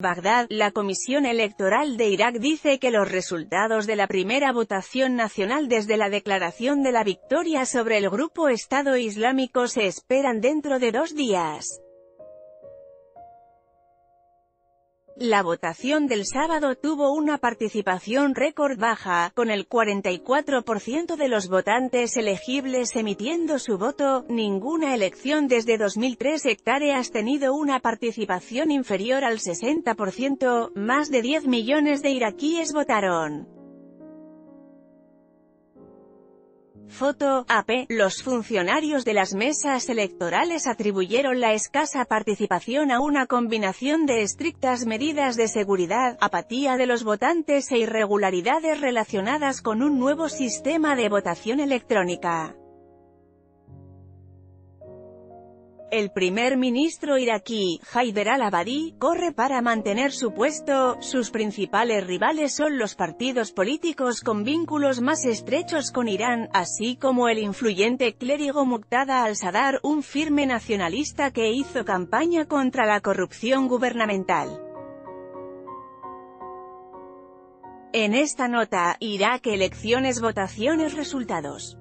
Bagdad, la Comisión Electoral de Irak dice que los resultados de la primera votación nacional desde la declaración de la victoria sobre el grupo Estado Islámico se esperan dentro de dos días. La votación del sábado tuvo una participación récord baja, con el 44% de los votantes elegibles emitiendo su voto. Ninguna elección desde 2003 hectáreas tenido una participación inferior al 60%, más de 10 millones de iraquíes votaron. Foto, AP, los funcionarios de las mesas electorales atribuyeron la escasa participación a una combinación de estrictas medidas de seguridad, apatía de los votantes e irregularidades relacionadas con un nuevo sistema de votación electrónica. El primer ministro iraquí, Haider al-Abadi, corre para mantener su puesto, sus principales rivales son los partidos políticos con vínculos más estrechos con Irán, así como el influyente clérigo Muqtada al-Sadar, un firme nacionalista que hizo campaña contra la corrupción gubernamental. En esta nota, Irak elecciones votaciones resultados